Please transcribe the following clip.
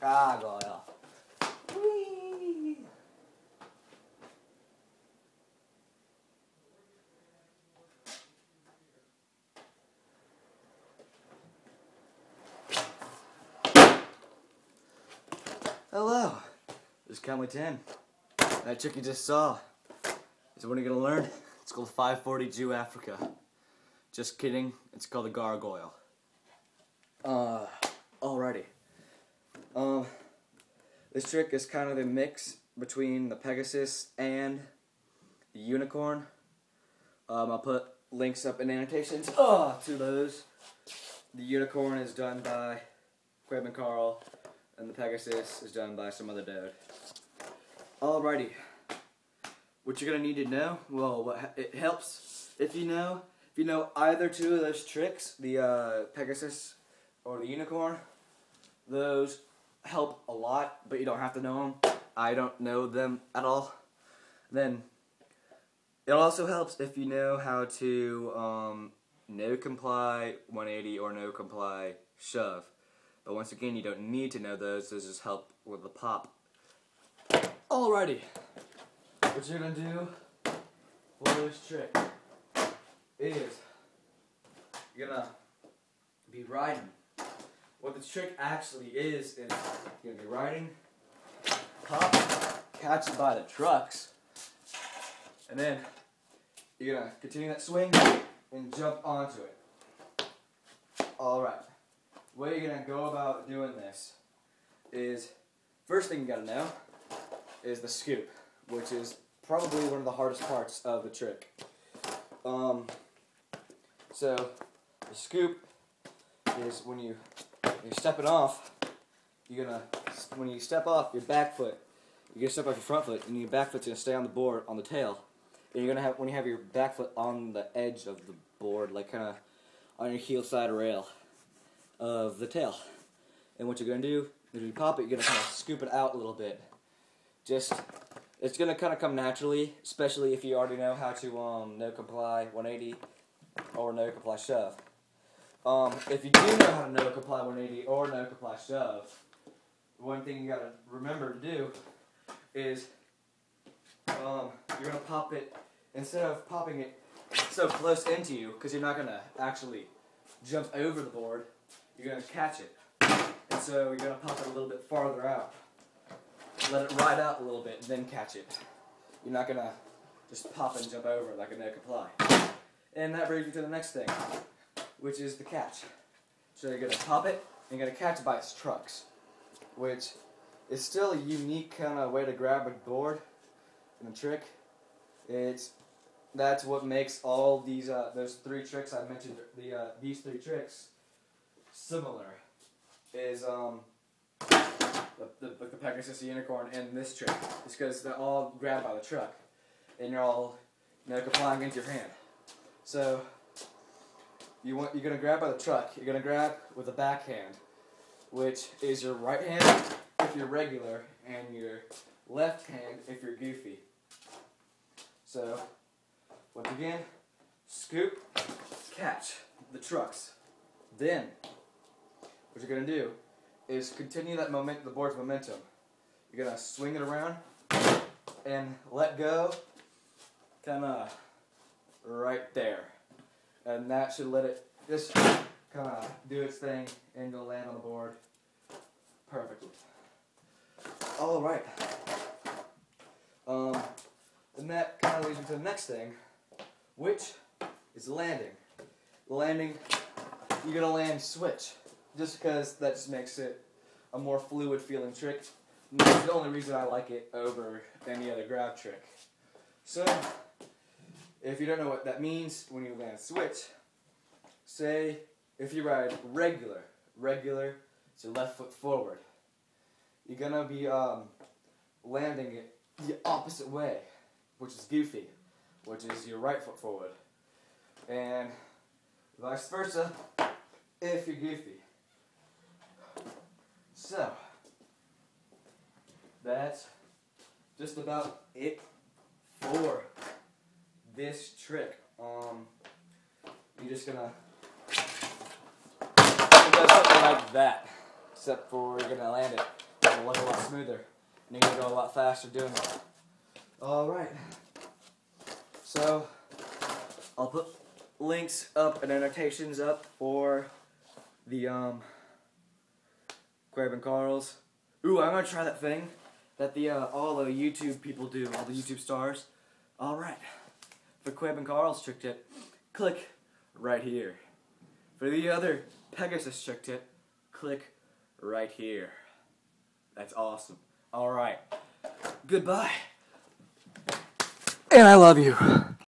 gargoyle. Hello, this is Cowenleetin. That trick you just saw is what you're gonna learn. It's called 540 Jew Africa. Just kidding, it's called a gargoyle. Uh, alrighty. Um, this trick is kind of a mix between the Pegasus and the unicorn. Um, I'll put links up in annotations uh, to those. The unicorn is done by Quaban Carl, and the Pegasus is done by some other dude. Alrighty. What you're gonna need to know, well, what it helps if you know, if you know either two of those tricks, the uh, Pegasus or the unicorn, those help a lot, but you don't have to know them. I don't know them at all. Then it also helps if you know how to um, no comply 180 or no comply shove. But once again, you don't need to know those. Those just help with the pop. Alrighty. What you're gonna do for this trick is you're gonna be riding. What the trick actually is is you're gonna be riding, pop, catch it by the trucks, and then you're gonna continue that swing and jump onto it. Alright. Way you're gonna go about doing this is first thing you gotta know is the scoop, which is probably one of the hardest parts of the trick. Um, so the scoop is when you you're stepping off, you're gonna when you step off your back foot, you're gonna step off your front foot, and your back foot's gonna stay on the board on the tail. And you're gonna have when you have your back foot on the edge of the board, like kind of on your heel side rail of the tail. And what you're gonna do is you pop it, you're gonna kind of scoop it out a little bit. Just it's gonna kind of come naturally, especially if you already know how to um, no comply 180 or no comply shove. Um, if you do know how to no comply 180 or no comply shove, one thing you gotta remember to do is um, you're gonna pop it instead of popping it so close into you because you're not gonna actually jump over the board. You're gonna catch it, and so you're gonna pop it a little bit farther out. Let it ride out a little bit, then catch it. You're not gonna just pop and jump over like a no comply. And that brings me to the next thing, which is the catch. So you're gonna pop it, and you're gonna catch it by its trucks, which is still a unique kind of way to grab a board and a trick. It's that's what makes all these uh, those three tricks I mentioned the uh, these three tricks similar. Is um the, the, the Pegasus unicorn and this trick. It's because they're all grabbed by the truck, and you're all you know complying into your hand. So you want you're gonna grab by the truck. You're gonna grab with the backhand, which is your right hand if you're regular, and your left hand if you're goofy. So once again, scoop, catch the trucks. Then what you're gonna do is continue that moment, the board's momentum. You're gonna swing it around and let go, kind of right there, and that should let it just kind of do its thing and go land on the board perfectly. All right. Um, and that kind of leads me to the next thing, which is landing. Landing, you're gonna land switch just because that just makes it a more fluid feeling trick. And that's the only reason I like it over any other grab trick. So, if you don't know what that means when you land switch, say if you ride regular, regular, it's your left foot forward. You're gonna be um, landing it the opposite way, which is goofy, which is your right foot forward. And vice versa if you're goofy. So, that's just about it for this trick. Um, you're just gonna does something like that, except for you're gonna land it it'll look a lot smoother. And you're gonna go a lot faster doing it. Alright. So, I'll put links up and annotations up for the, um, Quabe Carl's. Ooh, I'm gonna try that thing that the, uh, all the YouTube people do, all the YouTube stars. Alright. For Quabe and Carl's trick tip, click right here. For the other Pegasus trick tip, click right here. That's awesome. Alright. Goodbye. And I love you.